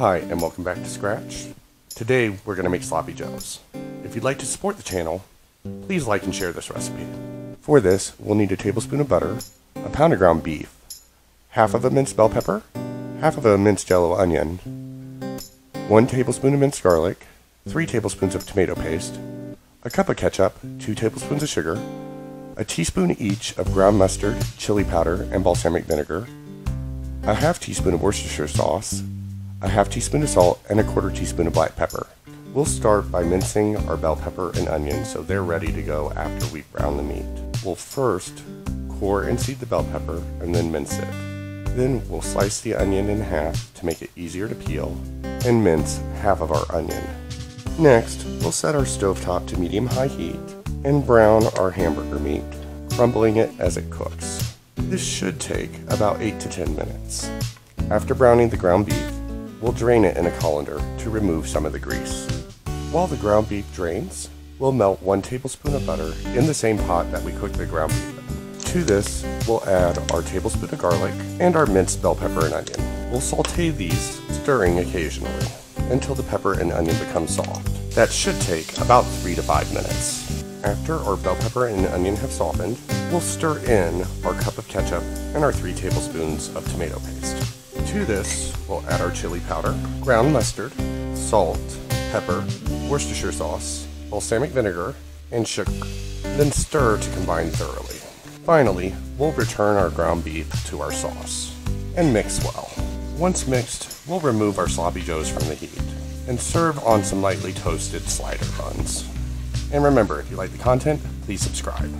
Hi, and welcome back to Scratch. Today, we're going to make sloppy joes. If you'd like to support the channel, please like and share this recipe. For this, we'll need a tablespoon of butter, a pound of ground beef, half of a minced bell pepper, half of a minced yellow onion, one tablespoon of minced garlic, three tablespoons of tomato paste, a cup of ketchup, two tablespoons of sugar, a teaspoon each of ground mustard, chili powder, and balsamic vinegar, a half teaspoon of Worcestershire sauce, a half teaspoon of salt, and a quarter teaspoon of black pepper. We'll start by mincing our bell pepper and onion so they're ready to go after we brown the meat. We'll first core and seed the bell pepper and then mince it. Then we'll slice the onion in half to make it easier to peel and mince half of our onion. Next, we'll set our stovetop to medium-high heat and brown our hamburger meat, crumbling it as it cooks. This should take about 8 to 10 minutes. After browning the ground beef, we'll drain it in a colander to remove some of the grease. While the ground beef drains, we'll melt 1 tablespoon of butter in the same pot that we cooked the ground beef in. To this, we'll add our tablespoon of garlic and our minced bell pepper and onion. We'll saute these, stirring occasionally, until the pepper and onion become soft. That should take about 3 to 5 minutes. After our bell pepper and onion have softened, we'll stir in our cup of ketchup and our 3 tablespoons of tomato paste. To this, we'll add our chili powder, ground mustard, salt, pepper, Worcestershire sauce, balsamic vinegar, and sugar. Then stir to combine thoroughly. Finally, we'll return our ground beef to our sauce and mix well. Once mixed, we'll remove our sloppy joes from the heat and serve on some lightly toasted slider buns. And remember, if you like the content, please subscribe.